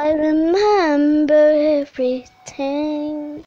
I remember everything.